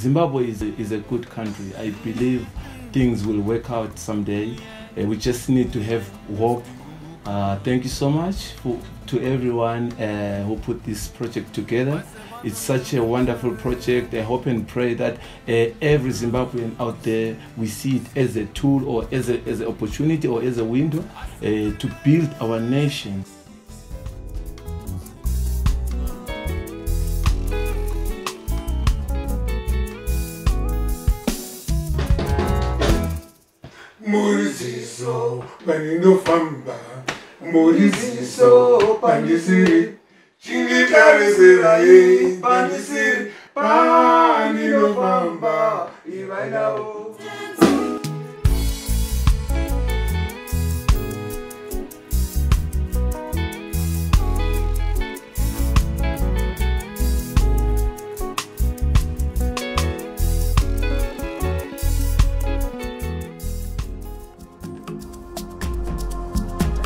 Zimbabwe is a, is a good country. I believe things will work out someday. Uh, we just need to have hope. Uh, thank you so much for, to everyone uh, who put this project together. It's such a wonderful project. I hope and pray that uh, every Zimbabwean out there we see it as a tool or as a, as an opportunity or as a window uh, to build our nation. Muriziso paninofamba muriziso pandisiri. Chingitarisiraye pandisiri. Paninofamba ivainavo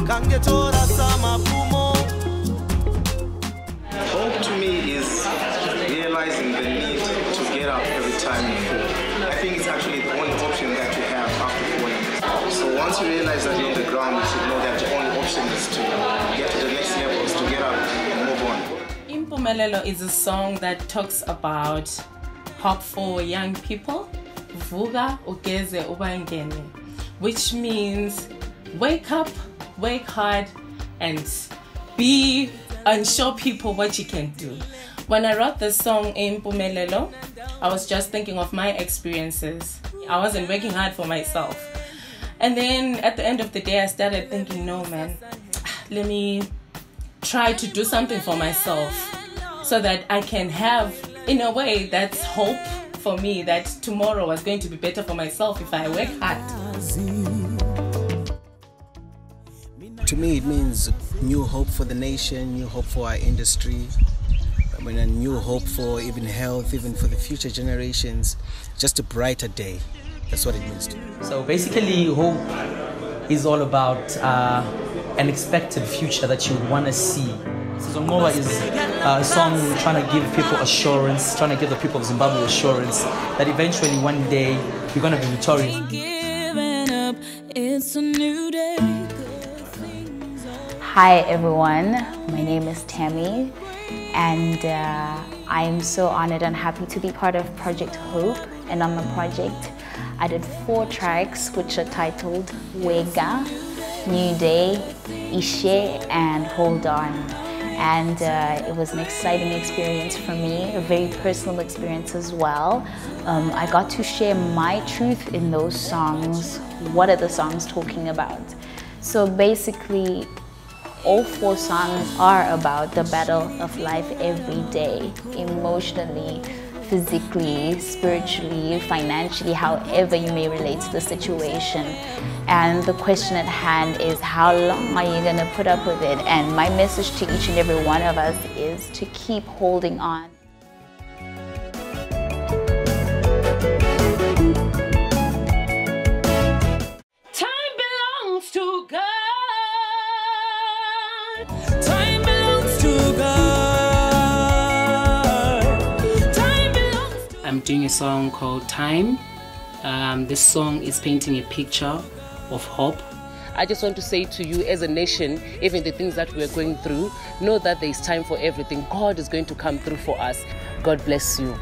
Hope to me is realizing the need to get up every time you fall. I think it's actually the only option that you have after falling. So once you realize that you're on the ground, you should know that your only option is to get to the next level, is to get up and move on. Impumelelo is a song that talks about hope for young people. Vuga ugeze ubangene, which means wake up, work hard, and be and show people what you can do. When I wrote the song Impumelelo, I was just thinking of my experiences. I wasn't working hard for myself. And then at the end of the day, I started thinking, no, man, let me try to do something for myself so that I can have, in a way, that's hope for me that tomorrow was going to be better for myself if I work hard. To me, it means new hope for the nation, new hope for our industry, I mean, a new hope for even health, even for the future generations, just a brighter day. That's what it means to me. So basically, hope is all about uh, an expected future that you want to see. So Sizongoba is uh, a song trying to give people assurance, trying to give the people of Zimbabwe assurance that eventually one day we're going to be victorious. Giving up, it's a new day. Hi everyone, my name is Tammy and uh, I'm so honored and happy to be part of Project Hope and on the project I did four tracks which are titled Wega, New Day, Ishe and Hold On and uh, it was an exciting experience for me, a very personal experience as well. Um, I got to share my truth in those songs. What are the songs talking about? So basically, all four songs are about the battle of life every day, emotionally, physically, spiritually, financially, however you may relate to the situation. And the question at hand is how long are you going to put up with it? And my message to each and every one of us is to keep holding on. I'm doing a song called Time. Um, this song is painting a picture of hope. I just want to say to you as a nation, even the things that we're going through, know that there is time for everything. God is going to come through for us. God bless you.